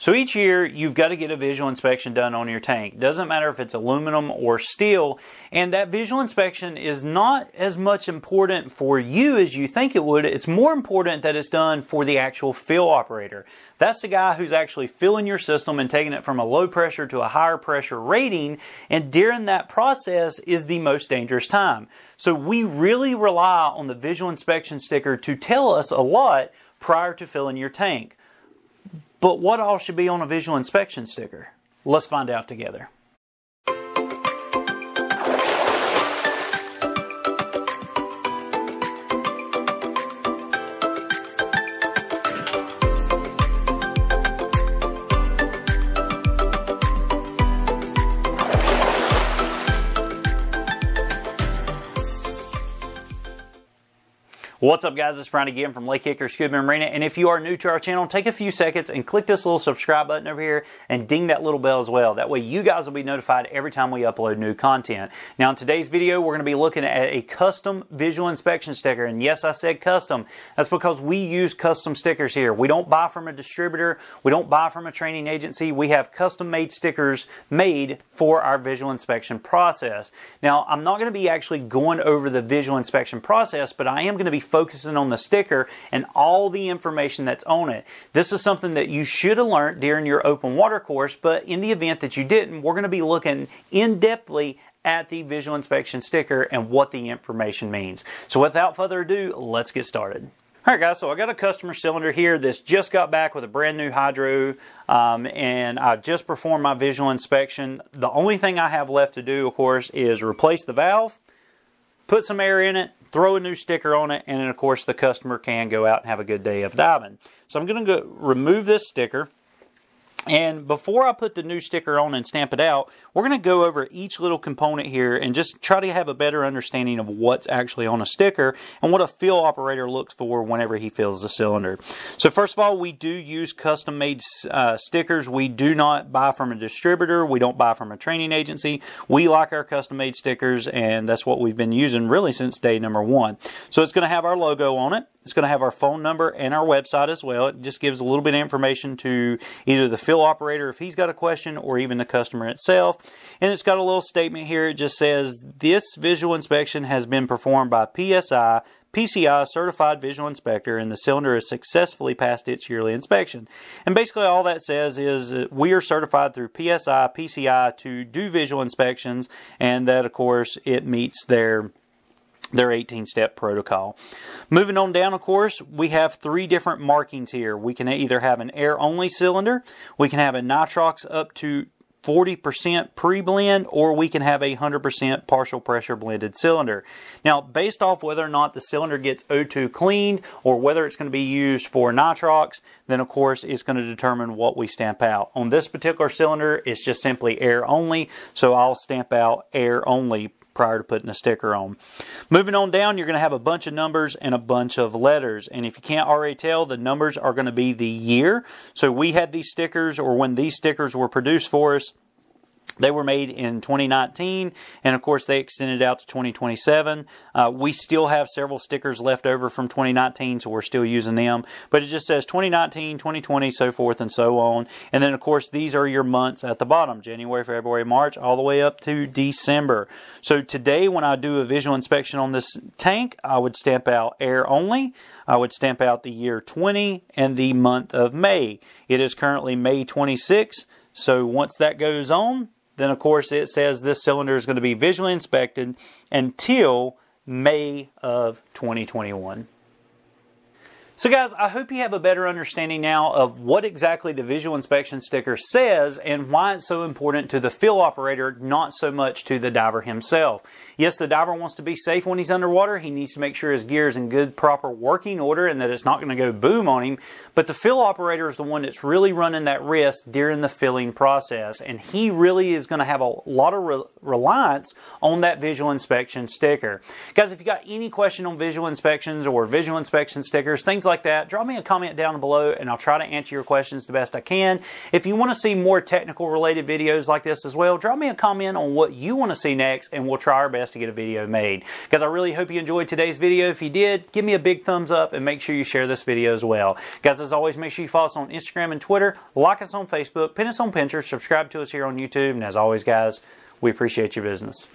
So each year you've got to get a visual inspection done on your tank. Doesn't matter if it's aluminum or steel. And that visual inspection is not as much important for you as you think it would. It's more important that it's done for the actual fill operator. That's the guy who's actually filling your system and taking it from a low pressure to a higher pressure rating. And during that process is the most dangerous time. So we really rely on the visual inspection sticker to tell us a lot prior to filling your tank. But what all should be on a visual inspection sticker? Let's find out together. What's up guys, it's Bryan again from Lake Hickory Scuba Marina and if you are new to our channel, take a few seconds and click this little subscribe button over here and ding that little bell as well. That way you guys will be notified every time we upload new content. Now in today's video, we're going to be looking at a custom visual inspection sticker and yes, I said custom. That's because we use custom stickers here. We don't buy from a distributor, we don't buy from a training agency, we have custom made stickers made for our visual inspection process. Now I'm not going to be actually going over the visual inspection process, but I am going to be focusing on the sticker and all the information that's on it. This is something that you should have learned during your open water course, but in the event that you didn't, we're going to be looking in-depthly at the visual inspection sticker and what the information means. So without further ado, let's get started. All right, guys, so I got a customer cylinder here that's just got back with a brand new hydro, um, and I just performed my visual inspection. The only thing I have left to do, of course, is replace the valve, put some air in it, throw a new sticker on it, and then of course the customer can go out and have a good day of diving. So I'm going to remove this sticker. And before I put the new sticker on and stamp it out, we're going to go over each little component here and just try to have a better understanding of what's actually on a sticker and what a fill operator looks for whenever he fills the cylinder. So first of all, we do use custom made uh, stickers. We do not buy from a distributor. We don't buy from a training agency. We like our custom made stickers and that's what we've been using really since day number one. So it's going to have our logo on it. It's going to have our phone number and our website as well. It just gives a little bit of information to either the fill operator if he's got a question or even the customer itself. And it's got a little statement here. It just says this visual inspection has been performed by PSI PCI certified visual inspector and the cylinder has successfully passed its yearly inspection. And basically all that says is we are certified through PSI, PCI to do visual inspections and that of course it meets their their 18 step protocol. Moving on down, of course, we have three different markings here. We can either have an air only cylinder, we can have a nitrox up to 40% pre-blend or we can have a 100% partial pressure blended cylinder. Now based off whether or not the cylinder gets O2 cleaned or whether it's going to be used for nitrox then of course it's going to determine what we stamp out. On this particular cylinder it's just simply air only so I'll stamp out air only prior to putting a sticker on. Moving on down, you're going to have a bunch of numbers and a bunch of letters. And if you can't already tell, the numbers are going to be the year. So we had these stickers, or when these stickers were produced for us, they were made in 2019, and of course, they extended out to 2027. Uh, we still have several stickers left over from 2019, so we're still using them. But it just says 2019, 2020, so forth and so on. And then, of course, these are your months at the bottom January, February, March, all the way up to December. So today, when I do a visual inspection on this tank, I would stamp out air only. I would stamp out the year 20 and the month of May. It is currently May 26. So once that goes on, then of course it says this cylinder is going to be visually inspected until May of 2021. So guys, I hope you have a better understanding now of what exactly the visual inspection sticker says and why it's so important to the fill operator, not so much to the diver himself. Yes, the diver wants to be safe when he's underwater. He needs to make sure his gear is in good, proper working order and that it's not going to go boom on him. But the fill operator is the one that's really running that risk during the filling process. And he really is going to have a lot of reliance on that visual inspection sticker. Guys, if you got any question on visual inspections or visual inspection stickers, things like that, drop me a comment down below and I'll try to answer your questions the best I can. If you want to see more technical related videos like this as well, drop me a comment on what you want to see next and we'll try our best to get a video made. Guys, I really hope you enjoyed today's video. If you did, give me a big thumbs up and make sure you share this video as well. Guys, as always, make sure you follow us on Instagram and Twitter, like us on Facebook, pin us on Pinterest, subscribe to us here on YouTube, and as always, guys, we appreciate your business.